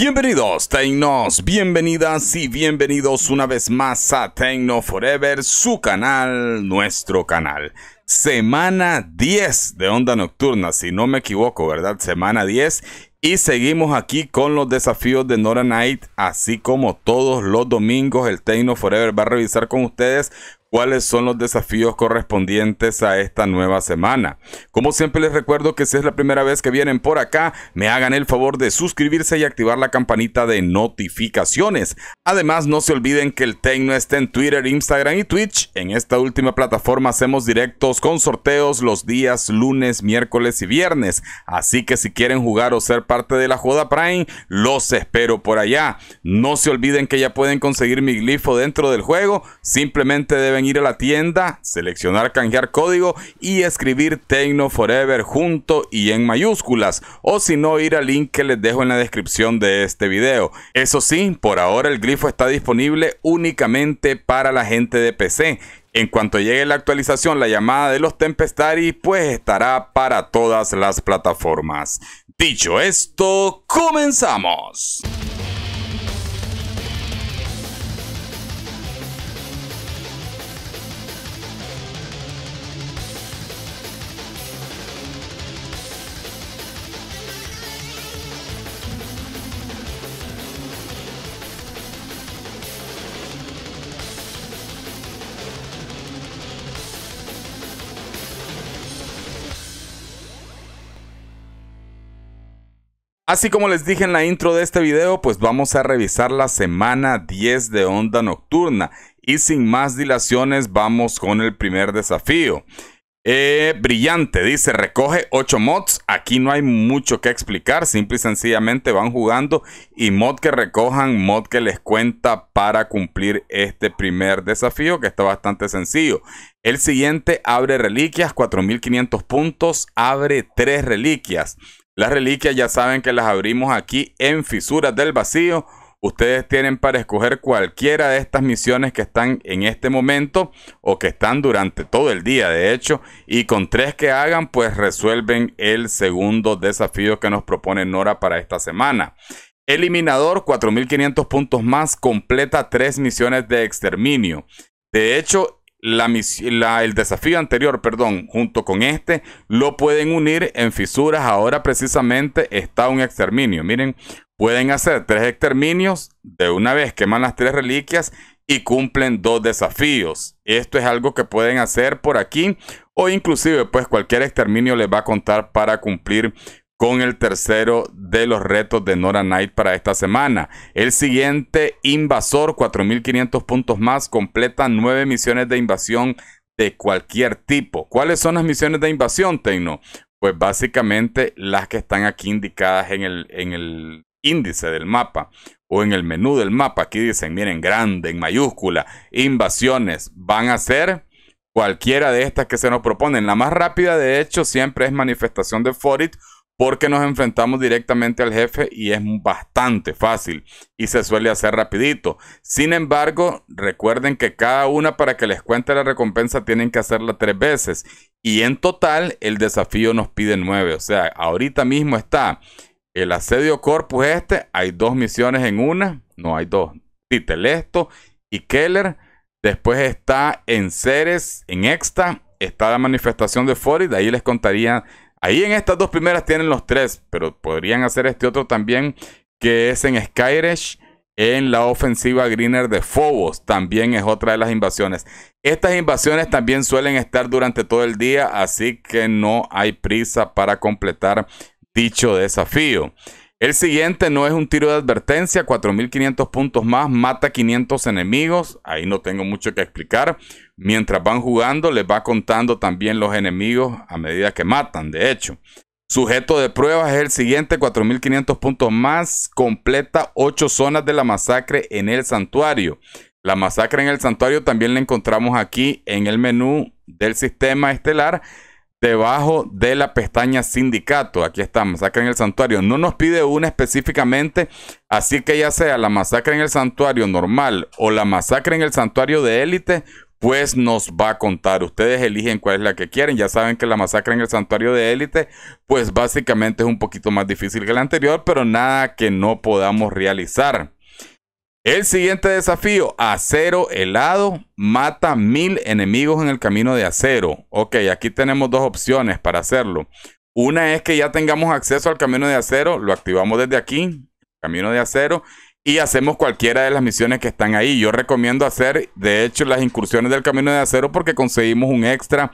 Bienvenidos, Tecnos, bienvenidas y bienvenidos una vez más a Tecno Forever, su canal, nuestro canal. Semana 10 de Onda Nocturna, si no me equivoco, ¿verdad? Semana 10 y seguimos aquí con los desafíos de Nora Night, así como todos los domingos el Tecno Forever va a revisar con ustedes cuáles son los desafíos correspondientes a esta nueva semana. Como siempre les recuerdo que si es la primera vez que vienen por acá, me hagan el favor de suscribirse y activar la campanita de notificaciones. Además, no se olviden que el Tecno está en Twitter, Instagram y Twitch. En esta última plataforma hacemos directos con sorteos los días lunes, miércoles y viernes. Así que si quieren jugar o ser parte de la Joda Prime, los espero por allá. No se olviden que ya pueden conseguir mi glifo dentro del juego. Simplemente deben ir a la tienda, seleccionar canjear código y escribir Tecno Forever junto y en mayúsculas o si no ir al link que les dejo en la descripción de este video. Eso sí, por ahora el grifo está disponible únicamente para la gente de PC. En cuanto llegue la actualización, la llamada de los Tempestari pues estará para todas las plataformas. Dicho esto, comenzamos. Así como les dije en la intro de este video, pues vamos a revisar la semana 10 de Onda Nocturna. Y sin más dilaciones, vamos con el primer desafío. Eh, brillante, dice, recoge 8 mods. Aquí no hay mucho que explicar, simple y sencillamente van jugando y mod que recojan, mod que les cuenta para cumplir este primer desafío que está bastante sencillo. El siguiente abre reliquias, 4500 puntos, abre 3 reliquias. Las reliquias ya saben que las abrimos aquí en Fisuras del Vacío. Ustedes tienen para escoger cualquiera de estas misiones que están en este momento o que están durante todo el día, de hecho. Y con tres que hagan, pues resuelven el segundo desafío que nos propone Nora para esta semana. Eliminador, 4500 puntos más, completa tres misiones de exterminio. De hecho, la, el desafío anterior, perdón, junto con este, lo pueden unir en fisuras. Ahora precisamente está un exterminio. Miren, pueden hacer tres exterminios de una vez, queman las tres reliquias y cumplen dos desafíos. Esto es algo que pueden hacer por aquí o inclusive pues cualquier exterminio les va a contar para cumplir con el tercero de los retos de Nora Knight para esta semana. El siguiente, Invasor, 4.500 puntos más, completa nueve misiones de invasión de cualquier tipo. ¿Cuáles son las misiones de invasión, Tecno? Pues básicamente las que están aquí indicadas en el, en el índice del mapa o en el menú del mapa. Aquí dicen, miren, grande, en mayúscula, invasiones. Van a ser cualquiera de estas que se nos proponen. La más rápida, de hecho, siempre es manifestación de Forit porque nos enfrentamos directamente al jefe y es bastante fácil y se suele hacer rapidito. Sin embargo, recuerden que cada una para que les cuente la recompensa tienen que hacerla tres veces y en total el desafío nos pide nueve. O sea, ahorita mismo está el asedio corpus este, hay dos misiones en una, no hay dos, Titelesto y Keller. Después está en Ceres, en Exta, está la manifestación de Forid, ahí les contaría Ahí en estas dos primeras tienen los tres, pero podrían hacer este otro también, que es en Skyresh, en la ofensiva Greener de Phobos. También es otra de las invasiones. Estas invasiones también suelen estar durante todo el día, así que no hay prisa para completar dicho desafío. El siguiente no es un tiro de advertencia, 4500 puntos más, mata 500 enemigos, ahí no tengo mucho que explicar. Mientras van jugando, les va contando también los enemigos a medida que matan, de hecho. Sujeto de pruebas es el siguiente, 4500 puntos más, completa 8 zonas de la masacre en el santuario. La masacre en el santuario también la encontramos aquí en el menú del sistema estelar debajo de la pestaña sindicato. Aquí está, masacre en el santuario. No nos pide una específicamente, así que ya sea la masacre en el santuario normal o la masacre en el santuario de élite, pues nos va a contar. Ustedes eligen cuál es la que quieren. Ya saben que la masacre en el santuario de élite, pues básicamente es un poquito más difícil que la anterior, pero nada que no podamos realizar. El siguiente desafío, acero helado, mata mil enemigos en el camino de acero. Ok, aquí tenemos dos opciones para hacerlo. Una es que ya tengamos acceso al camino de acero, lo activamos desde aquí, camino de acero, y hacemos cualquiera de las misiones que están ahí. Yo recomiendo hacer, de hecho, las incursiones del camino de acero porque conseguimos un extra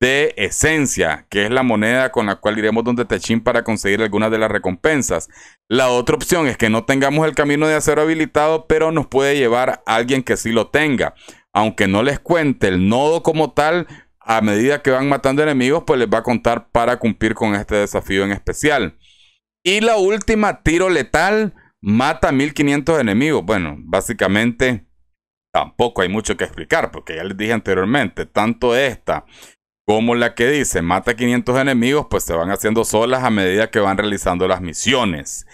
de esencia, que es la moneda con la cual iremos donde Techin para conseguir algunas de las recompensas. La otra opción es que no tengamos el camino de acero habilitado, pero nos puede llevar alguien que sí lo tenga. Aunque no les cuente el nodo como tal, a medida que van matando enemigos, pues les va a contar para cumplir con este desafío en especial. Y la última, tiro letal, mata 1500 enemigos. Bueno, básicamente tampoco hay mucho que explicar, porque ya les dije anteriormente, tanto esta como la que dice mata 500 enemigos, pues se van haciendo solas a medida que van realizando las misiones.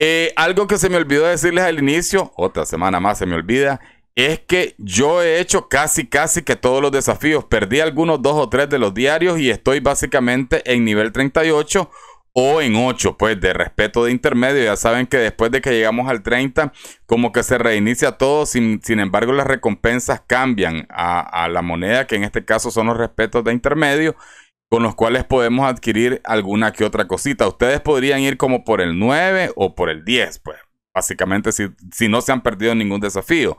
Eh, algo que se me olvidó decirles al inicio, otra semana más se me olvida, es que yo he hecho casi, casi que todos los desafíos. Perdí algunos dos o tres de los diarios y estoy básicamente en nivel 38 o en 8, pues de respeto de intermedio. Ya saben que después de que llegamos al 30, como que se reinicia todo. Sin, sin embargo, las recompensas cambian a, la moneda, que en este caso son los respetos de intermedio, con los cuales podemos adquirir alguna que otra cosita. Ustedes podrían ir como por el 9 o por el 10, pues. Básicamente, si, si no se han perdido ningún desafío.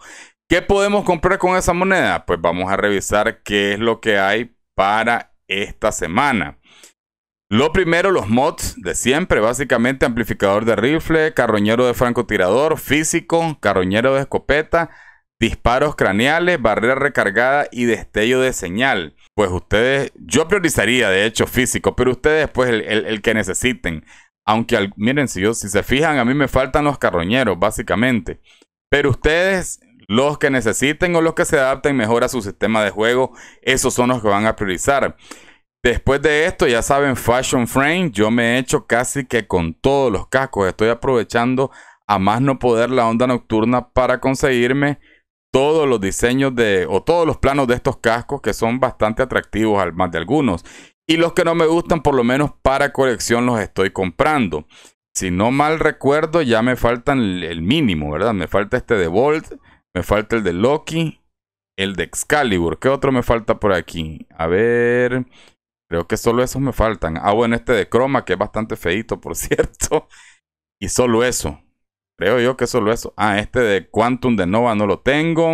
¿Qué podemos comprar con esa moneda? Pues vamos a revisar qué es lo que hay para esta semana. Lo primero, los mods de siempre, básicamente amplificador de rifle, carroñero de francotirador, físico, carroñero de escopeta, disparos craneales, barrera recargada y destello de señal. Pues ustedes, yo priorizaría de hecho físico, pero ustedes pues el, que necesiten. Aunque miren, si, yo, si se fijan, a mí me faltan los carroñeros, básicamente. Pero ustedes, los que necesiten o los que se adapten mejor a su sistema de juego, esos son los que van a priorizar. Después de esto, ya saben, Fashion Frame, yo me he hecho casi que con todos los cascos. Estoy aprovechando a más no poder la onda nocturna para conseguirme todos los diseños de, o todos los planos de estos cascos que son bastante atractivos al más de algunos. Y los que no me gustan, por lo menos para colección, los estoy comprando. Si no mal recuerdo, ya me faltan el mínimo, ¿verdad? Me falta este de Bolt, me falta el de Loki, el de Excalibur. ¿Qué otro me falta por aquí? A ver, Creo que solo esos me faltan. Ah, bueno, este de croma, que es bastante feito, por cierto. Y solo eso. Creo yo que solo eso. Ah, este de Quantum de Nova no lo tengo.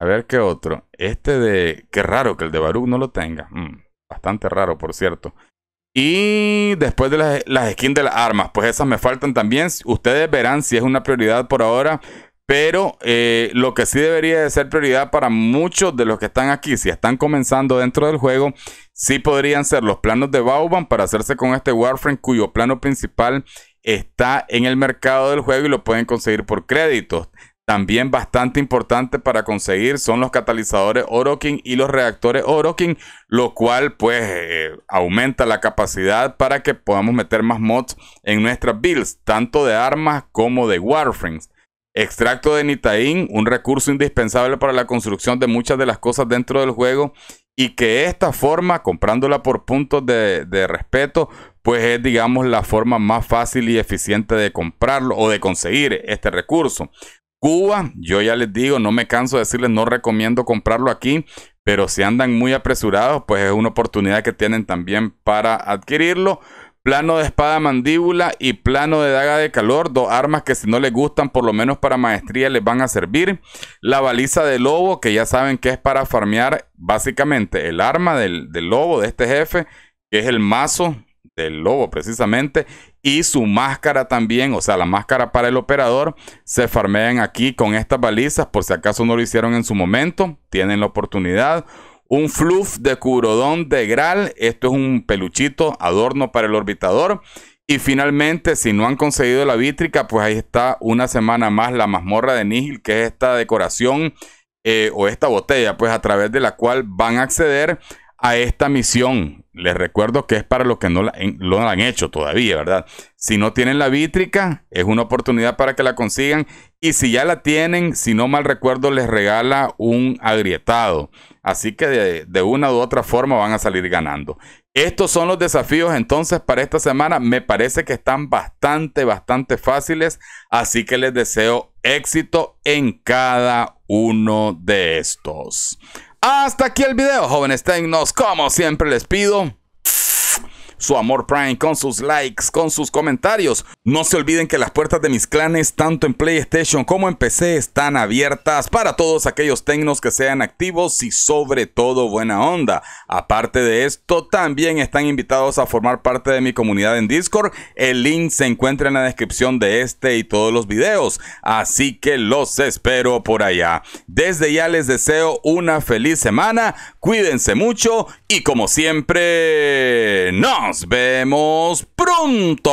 A ver qué otro. Este de. Qué raro que el de Baruch no lo tenga. Mm, bastante raro, por cierto. Y después de las, las skins de las armas, pues esas me faltan también. Ustedes verán si es una prioridad por ahora. Pero eh, lo que sí debería de ser prioridad para muchos de los que están aquí, si están comenzando dentro del juego, sí podrían ser los planos de Bauban para hacerse con este Warframe cuyo plano principal está en el mercado del juego y lo pueden conseguir por créditos. También bastante importante para conseguir son los catalizadores Orokin y los reactores Orokin, lo cual pues eh, aumenta la capacidad para que podamos meter más mods en nuestras builds, tanto de armas como de Warframes. Extracto de Nitaín, un recurso indispensable para la construcción de muchas de las cosas dentro del juego y que esta forma, comprándola por puntos de, respeto, pues es, digamos, la forma más fácil y eficiente de comprarlo o de conseguir este recurso. Cuba, yo ya les digo, no me canso de decirles, no recomiendo comprarlo aquí, pero si andan muy apresurados, pues es una oportunidad que tienen también para adquirirlo plano de espada mandíbula y plano de daga de calor, dos armas que si no les gustan, por lo menos para maestría les van a servir. La baliza de lobo, que ya saben que es para farmear básicamente el arma del, lobo, de este jefe, que es el mazo del lobo precisamente, y su máscara también, o sea, la máscara para el operador, se farmean aquí con estas balizas, por si acaso no lo hicieron en su momento, tienen la oportunidad un fluff de Curodón de Gral. Esto es un peluchito, adorno para el orbitador. Y finalmente, si no han conseguido la vítrica, pues ahí está una semana más la mazmorra de Nihil, que es esta decoración eh, o esta botella, pues a través de la cual van a acceder a esta misión. Les recuerdo que es para los que no la, han hecho todavía, ¿verdad? Si no tienen la vítrica, es una oportunidad para que la consigan. Y si ya la tienen, si no mal recuerdo, les regala un agrietado. Así que de, de una u otra forma van a salir ganando. Estos son los desafíos entonces para esta semana. Me parece que están bastante, bastante fáciles. Así que les deseo éxito en cada uno de estos. Hasta aquí el video, jóvenes tecnos. Como siempre les pido su amor Prime con sus likes, con sus comentarios. No se olviden que las puertas de mis clanes, tanto en PlayStation como en PC, están abiertas para todos aquellos tecnos que sean activos y sobre todo buena onda. Aparte de esto, también están invitados a formar parte de mi comunidad en Discord. El link se encuentra en la descripción de este y todos los videos. Así que los espero por allá. Desde ya les deseo una feliz semana. Cuídense mucho y como siempre, no nos vemos pronto.